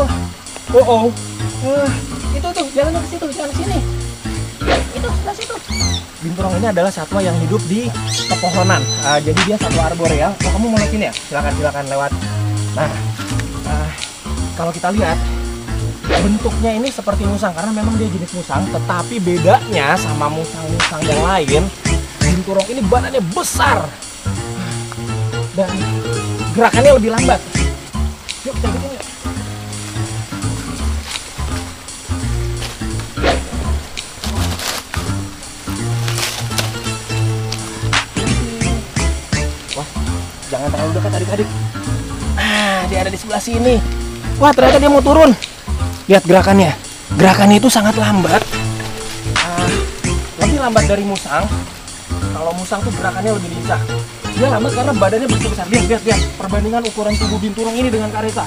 Oh, oh, oh. Eh, itu tuh, jalan ke situ, jalan sini. Itu, sebelah situ. Binturong ini adalah satwa yang hidup di pepohonan. Ah, jadi dia satwa arboreal. Oh, kamu mau lihat ini ya? Silakan, silakan lewat. Nah, ah, kalau kita lihat bentuknya ini seperti musang karena memang dia jenis musang, tetapi bedanya sama musang-musang yang lain, binturong ini badannya besar dan gerakannya lebih lambat. Yuk, kita jangan terlalu dekat adik-adik. Ah, dia ada di sebelah sini. Wah, ternyata dia mau turun. Lihat gerakannya. Gerakannya itu sangat lambat. Ah, lebih lambat dari musang. Kalau musang tuh gerakannya lebih lincah. Dia lambat karena badannya begitu besar. Lihat, lihat, lihat. Perbandingan ukuran tubuh binturong ini dengan kareta.